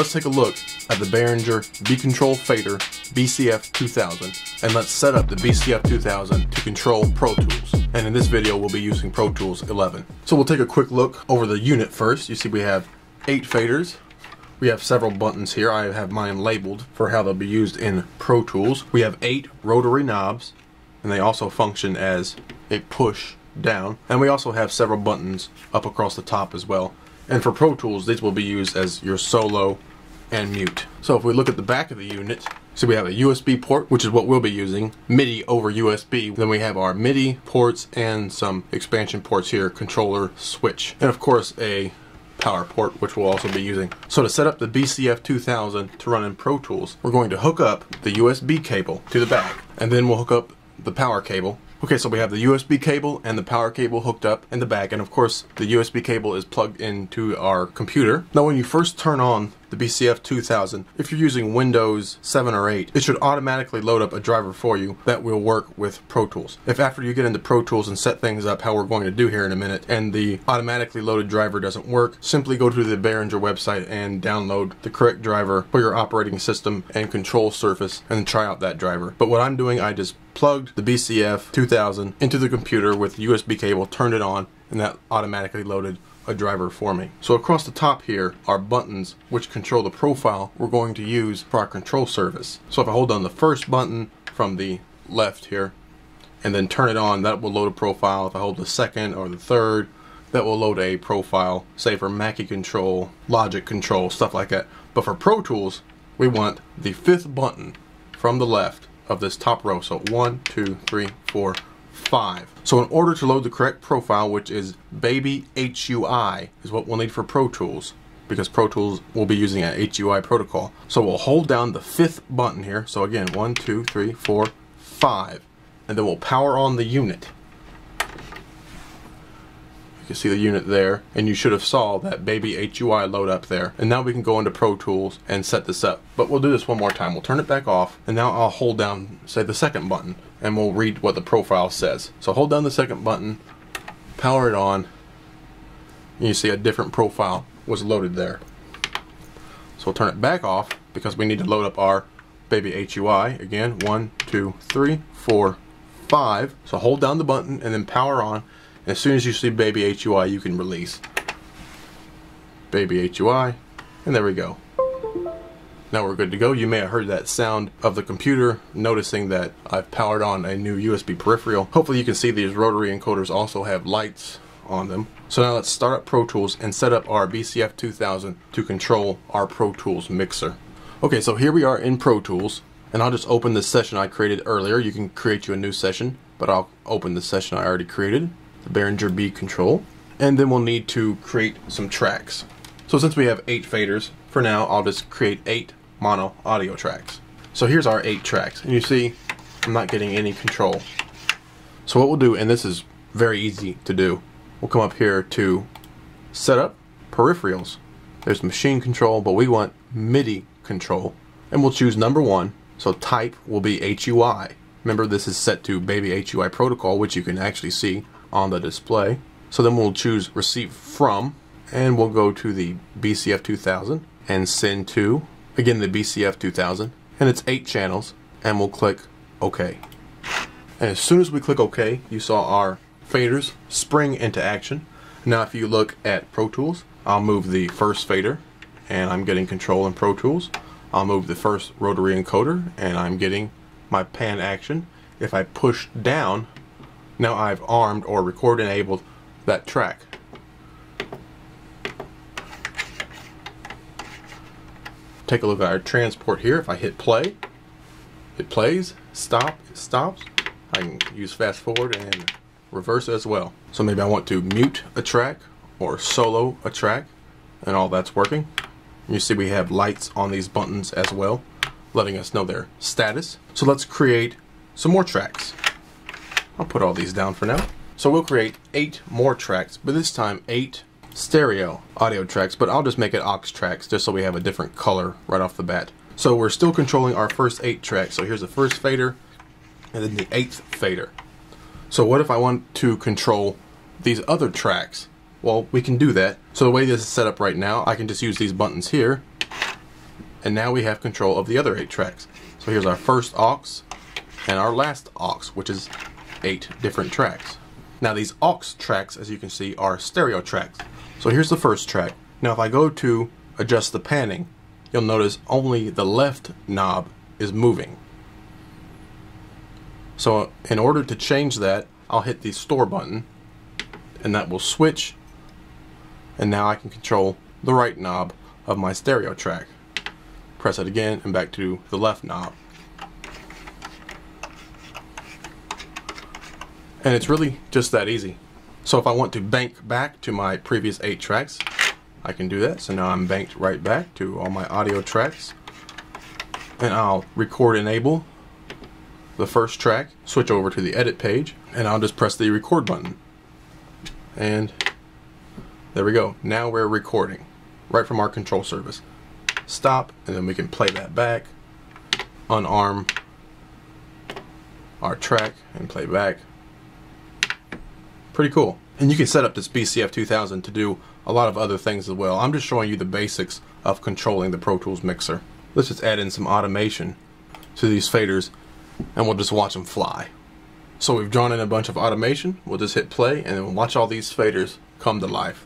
Let's take a look at the Behringer B-Control Fader BCF 2000 and let's set up the BCF 2000 to control Pro Tools. And in this video we'll be using Pro Tools 11. So we'll take a quick look over the unit first. You see we have eight faders. We have several buttons here. I have mine labeled for how they'll be used in Pro Tools. We have eight rotary knobs and they also function as a push down. And we also have several buttons up across the top as well. And for Pro Tools, these will be used as your solo and mute. So if we look at the back of the unit, so we have a USB port, which is what we'll be using, MIDI over USB. Then we have our MIDI ports and some expansion ports here, controller, switch. And of course a power port, which we'll also be using. So to set up the BCF 2000 to run in Pro Tools, we're going to hook up the USB cable to the back, and then we'll hook up the power cable Okay, so we have the USB cable and the power cable hooked up in the back, and of course the USB cable is plugged into our computer. Now when you first turn on the BCF 2000, if you're using Windows 7 or 8, it should automatically load up a driver for you that will work with Pro Tools. If after you get into Pro Tools and set things up how we're going to do here in a minute, and the automatically loaded driver doesn't work, simply go to the Behringer website and download the correct driver for your operating system and control surface and try out that driver. But what I'm doing, I just plugged the BCF 2000 into the computer with USB cable, turned it on, and that automatically loaded a driver for me. So across the top here are buttons which control the profile we're going to use for our control surface. So if I hold down the first button from the left here and then turn it on, that will load a profile. If I hold the second or the third, that will load a profile, say for Mackie control, Logic control, stuff like that. But for Pro Tools, we want the fifth button from the left of this top row. So one, two, three, four, 5. So in order to load the correct profile, which is Baby HUI, is what we'll need for Pro Tools because Pro Tools will be using an HUI protocol. So we'll hold down the fifth button here. So again, one, two, three, four, five, And then we'll power on the unit. You can see the unit there. And you should have saw that Baby HUI load up there. And now we can go into Pro Tools and set this up. But we'll do this one more time. We'll turn it back off. And now I'll hold down, say, the second button and we'll read what the profile says. So hold down the second button, power it on, and you see a different profile was loaded there. So we'll turn it back off because we need to load up our baby HUI. Again, one, two, three, four, five. So hold down the button and then power on. And as soon as you see baby HUI, you can release baby HUI. And there we go. Now we're good to go. You may have heard that sound of the computer, noticing that I've powered on a new USB peripheral. Hopefully you can see these rotary encoders also have lights on them. So now let's start up Pro Tools and set up our BCF 2000 to control our Pro Tools mixer. Okay, so here we are in Pro Tools, and I'll just open the session I created earlier. You can create you a new session, but I'll open the session I already created, the Behringer B control, and then we'll need to create some tracks. So since we have eight faders, for now I'll just create eight mono audio tracks. So here's our eight tracks, and you see I'm not getting any control. So what we'll do, and this is very easy to do, we'll come up here to set up peripherals. There's machine control, but we want MIDI control, and we'll choose number one. So type will be HUI. Remember this is set to Baby HUI protocol, which you can actually see on the display. So then we'll choose receive from, and we'll go to the BCF 2000 and send to again the BCF 2000, and it's eight channels, and we'll click OK. And as soon as we click OK, you saw our faders spring into action. Now if you look at Pro Tools, I'll move the first fader, and I'm getting control in Pro Tools. I'll move the first rotary encoder, and I'm getting my pan action. If I push down, now I've armed or record enabled that track. Take a look at our transport here. If I hit play, it plays, stop, it stops. I can use fast forward and reverse as well. So maybe I want to mute a track or solo a track and all that's working. You see we have lights on these buttons as well, letting us know their status. So let's create some more tracks. I'll put all these down for now. So we'll create eight more tracks, but this time eight stereo audio tracks, but I'll just make it aux tracks just so we have a different color right off the bat. So we're still controlling our first eight tracks. So here's the first fader and then the eighth fader. So what if I want to control these other tracks? Well, we can do that. So the way this is set up right now, I can just use these buttons here and now we have control of the other eight tracks. So here's our first aux and our last aux, which is eight different tracks. Now these aux tracks, as you can see, are stereo tracks. So here's the first track. Now if I go to adjust the panning, you'll notice only the left knob is moving. So in order to change that, I'll hit the store button and that will switch and now I can control the right knob of my stereo track. Press it again and back to the left knob. And it's really just that easy. So if I want to bank back to my previous eight tracks, I can do that. So now I'm banked right back to all my audio tracks. And I'll record enable the first track, switch over to the edit page, and I'll just press the record button. And there we go. Now we're recording right from our control surface. Stop, and then we can play that back, unarm our track, and play back. Pretty cool. And you can set up this BCF 2000 to do a lot of other things as well. I'm just showing you the basics of controlling the Pro Tools mixer. Let's just add in some automation to these faders and we'll just watch them fly. So we've drawn in a bunch of automation. We'll just hit play and watch all these faders come to life.